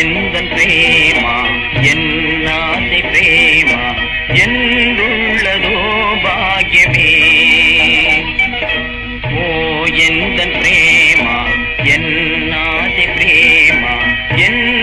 எந்தன் பிரேமா என் ஆசை பிரேமா என்றுள்ளதோ பாக்யமே ஓ எந்தன் பிரேமா என் प्रेम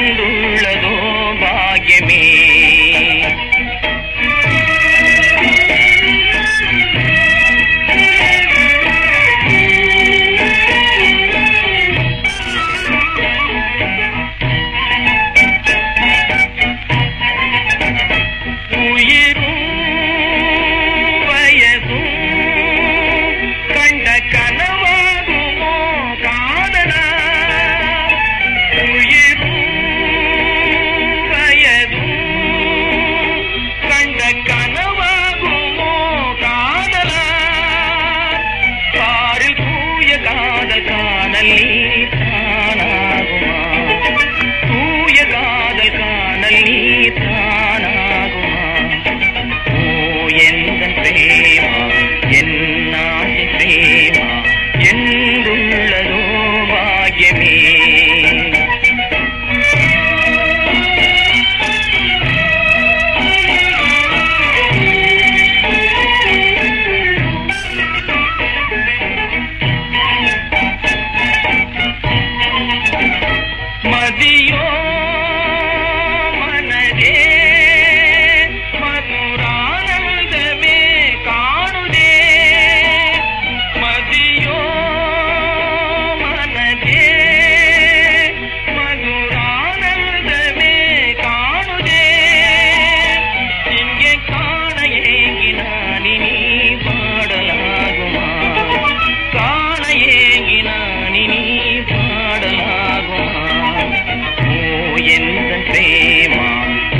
The.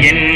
என்